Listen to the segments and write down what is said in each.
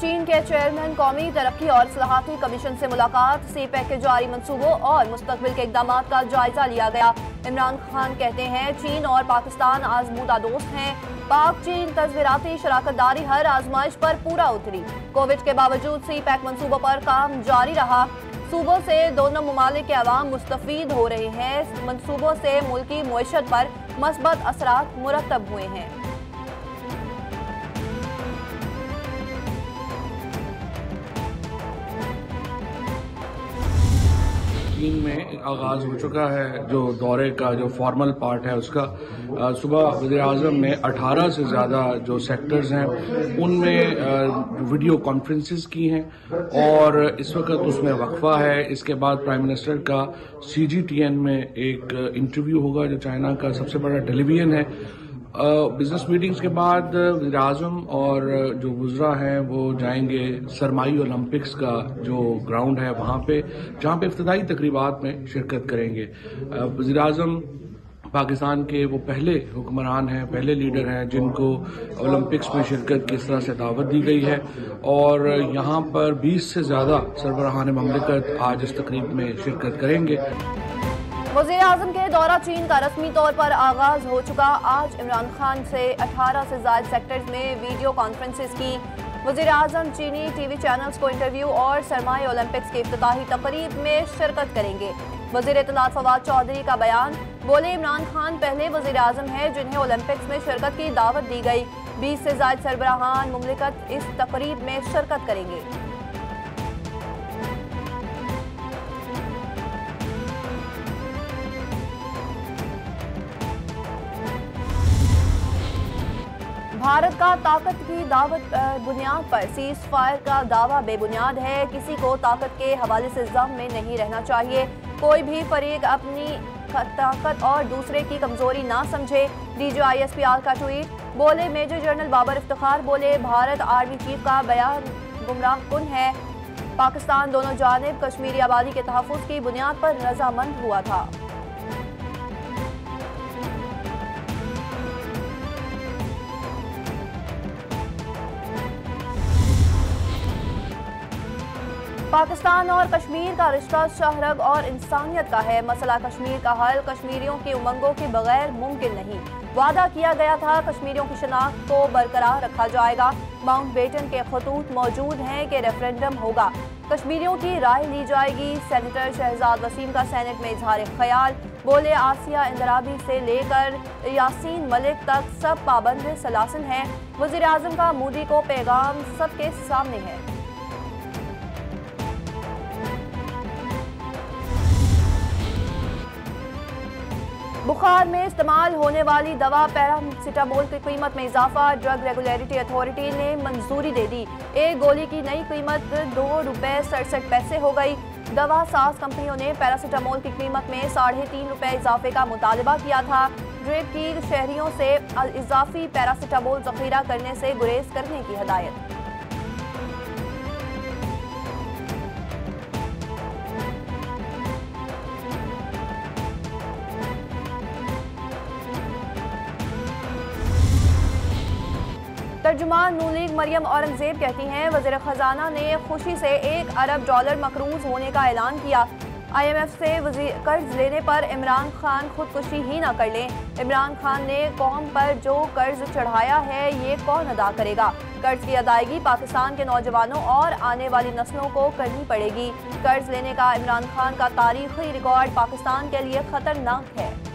चीन के चेयरमैन कौमी तरक्की और सलाहती कमीशन से मुलाकात। सी पैक के जारी मंसूबों और मुस्तबिल के इकदाम का जायजा लिया गया। इमरान खान कहते हैं, चीन और पाकिस्तान आजमूदा दोस्त हैं। पाक, चीन तस्वीराती शराकत दारी हर आजमाइश पर पूरा उतरी। कोविड के बावजूद सी पैक मनसूबों पर काम जारी रहा। सूबों से दोनों ममालिक के अवाम मुस्तफ़ हो रहे हैं। मनसूबों से मुल्की मीशत पर मस्बत असरात मुरतब हुए हैं। चीन में आगाज़ हो चुका है, जो दौरे का, जो फॉर्मल पार्ट है उसका। सुबह वजी अजम ने 18 से ज़्यादा जो सेक्टर्स हैं, उनमें वीडियो कॉन्फ्रेंसेस की हैं और इस वक्त उसमें वक्फा है। इसके बाद प्राइम मिनिस्टर का सी जी टी एन में एक इंटरव्यू होगा, जो चाइना का सबसे बड़ा टेलीविज़न है। बिज़नेस मीटिंग्स के बाद वजी अजम और जो गुजरा हैं, वो जाएँगे सरमाई ओलंपिक्स का जो ग्राउंड है वहाँ पे, जहाँ पे इफ्तदाई तकरीबात में शिरकत करेंगे। वजी अजम पाकिस्तान के वो पहले हुक्मरान हैं, पहले लीडर हैं, जिनको ओलंपिक्स में शिरकत की इस तरह से दावत दी गई है। और यहाँ पर 20 से ज़्यादा सरबराहान ममलिकत आज इस तकरीब में शिरकत करेंगे। वज़ीर अजम के दौरा चीन का रस्मी तौर पर आगाज़ हो चुका। आज इमरान खान से 18 से ज़्यादा सेक्टर्स में वीडियो कॉन्फ्रेंसिस की। वज़ीर अजम चीनी टीवी चैनल्स को इंटरव्यू और सरमाई ओलंपिक्स की अफ्ताही तकरीब में शिरकत करेंगे। वज़ीर इतलात फवाद चौधरी का बयान, बोले, इमरान खान पहले वज़ीर अजम है जिन्हें ओलंपिक्स में शिरकत की दावत दी गई। बीस से ज़्यादा सरबराहान ममलिकत इस तकरीब में शिरकत करेंगे। भारत का ताकत की दावत बुनियाद पर सीज फायर का दावा बेबुनियाद है। किसी को ताकत के हवाले से जम में नहीं रहना चाहिए। कोई भी फरीक अपनी ताकत और दूसरे की कमज़ोरी ना समझे DG I S P R का ट्वीट। बोले, मेजर जनरल बाबर इफ्तार बोले, भारत आर्मी चीफ का बयान गुमराह कुन है। पाकिस्तान दोनों जानब कश्मीरी आबादी के तहफ़ की बुनियाद पर रजामंद हुआ था। पाकिस्तान और कश्मीर का रिश्ता शहरग और इंसानियत का है। मसला कश्मीर का हल कश्मीरियों की उमंगों के बगैर मुमकिन नहीं। वादा किया गया था, कश्मीरियों की शनाख्त को बरकरार रखा जाएगा। माउंट बेटन के खतूत मौजूद हैं कि रेफरेंडम होगा। कश्मीरियों की राय ली जाएगी। सेनेटर शहजाद वसीम का सेनेट में इजहार ख्याल। बोले, आसिया इंदराबी से लेकर यासीन मलिक तक सब पाबंद सलासन हैं। वज़ीर अजम का मोदी को पैगाम सबके सामने है। बुखार में इस्तेमाल होने वाली दवा पैरासीटामोल की कीमत में इजाफा। ड्रग रेगुलेटरी अथॉरिटी ने मंजूरी दे दी। एक गोली की नई कीमत दो रुपए सड़सठ पैसे हो गई। दवा सास कंपनियों ने पैरासीटामोल की कीमत में साढ़े तीन रुपए इजाफे का मुतालबा किया था। ड्रेक की शहरियों से इजाफी पैरासीटामोल जखीरा करने से गुरेज करने की हदायत। तर्जुमान नू लीग मरियम औरंगज़ेब कहती हैं, वज़ीर खजाना ने खुशी से एक अरब डॉलर मकरूज होने का ऐलान किया। आईएमएफ से कर्ज लेने पर इमरान खान खुदकुशी ही न कर लें। इमरान खान ने कौम पर जो कर्ज चढ़ाया है, ये कौन अदा करेगा? कर्ज की अदायगी पाकिस्तान के नौजवानों और आने वाली नस्लों को करनी पड़ेगी। कर्ज लेने का इमरान खान का तारीखी रिकॉर्ड पाकिस्तान के लिए खतरनाक है।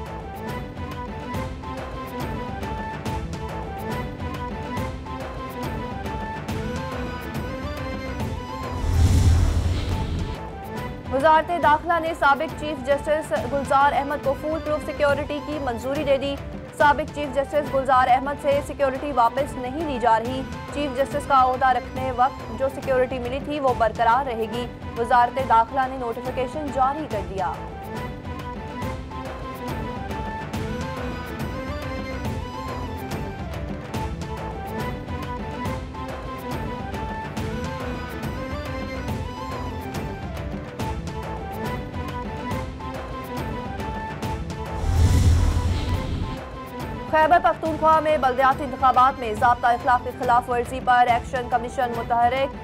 वजारत दाखिला ने सबक चीफ जस्टिस गुलजार अहमद को फूल प्रूफ सिक्योरिटी की मंजूरी दे दी। सबक चीफ जस्टिस गुलजार अहमद से सिक्योरिटी वापस नहीं ली जा रही। चीफ जस्टिस का अहदा रखने वक्त जो सिक्योरिटी मिली थी वो बरकरार रहेगी। वजारत दाखिला ने नोटिफिकेशन जारी कर दिया। खैबर पख्तूनख्वा में बलदियाती इंतबात में जबता अखलाक की खिलाफ वर्जी पर एक्शन कमीशन मुतहरक।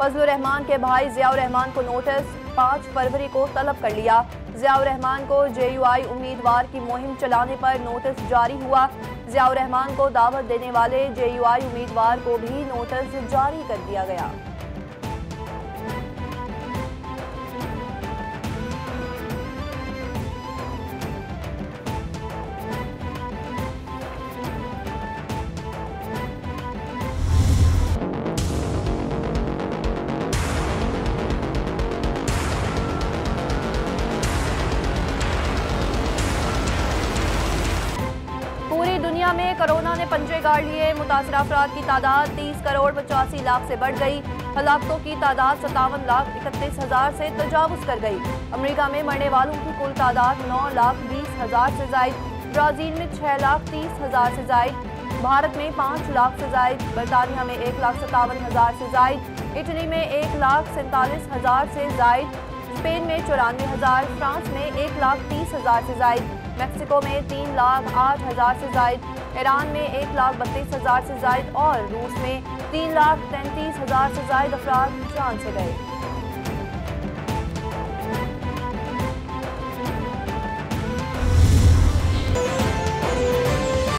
फजल रहमान के भाई जियाउर रहमान को नोटिस, पाँच फरवरी को तलब कर लिया। जियाउर रहमान को जे यू आई उम्मीदवार की मुहिम चलाने पर नोटिस जारी हुआ। जियाउर रहमान को दावत देने वाले जे यू आई उम्मीदवार को भी नोटिस जारी कर दिया गया। में कोरोना ने पंजे गाड़ लिए। मुतासर अफराद की तादाद तीस करोड़ पचासी लाख से बढ़ गई। हलाकतों की तादाद सतावन लाख इकतीस हज़ार से तजावज कर गई। अमेरिका में मरने वालों की कुल तादाद नौ लाख बीस हज़ार से जायद। ब्राज़ील में छह लाख तीस हज़ार से जायद। भारत में पाँच लाख से जायद। बरतानिया में एक लाख सत्तावन हज़ार से जायद। इटली में एक लाख सैंतालीस हज़ार से जायद। स्पेन में चौरानवे हज़ार। फ्रांस में एक लाख तीस हज़ार से जायद। मैक्सिको में तीन लाख आठ हज़ार से जायद। ईरान में एक लाख बत्तीस हज़ार से जायद और रूस में तीन लाख तैंतीस हज़ार से जायद अफराद जान से गए।